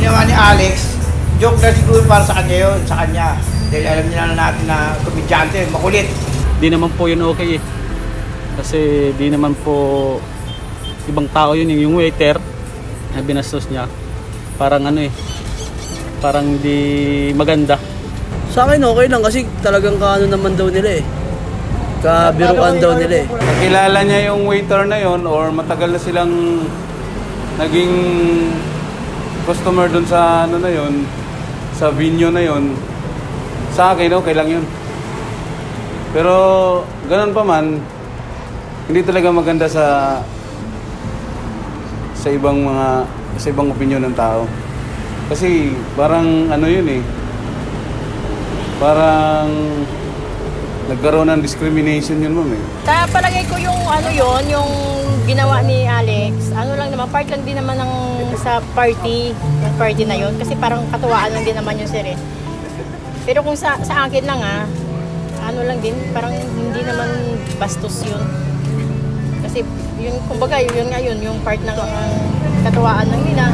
ginawa ni Alex, joke na siguro para sa kanya yun, sa kanya. Dahil alam niya na natin na komedyante, makulit. Di naman po yun okay eh. Kasi di naman po ibang tao yun, yung waiter na binastos niya. Parang ano eh, parang di maganda. Sa akin okay lang kasi talagang kaano naman daw nila eh. Kabiruan daw nila eh. Nakilala niya yung waiter na yon or matagal na silang naging customer dun sa ano na yon sa venue na yon sa akin okay lang yun. Pero ganun pa man hindi talaga maganda sa sa ibang mga sa ibang opinion ng tao. Kasi parang ano yun eh parang nagkaroon ng discrimination yun ma'am eh. Sa palagay ko yung ano yon yung ginawa ni naman, part lang din naman ng sa party, yung party na yon Kasi parang katuwaan lang din naman yung sir eh. Pero kung sa, sa akin lang ah, ano lang din, parang hindi naman bastos yun. Kasi yun, kumbaga, yun nga yun, yung part ng uh, katuwaan lang nila.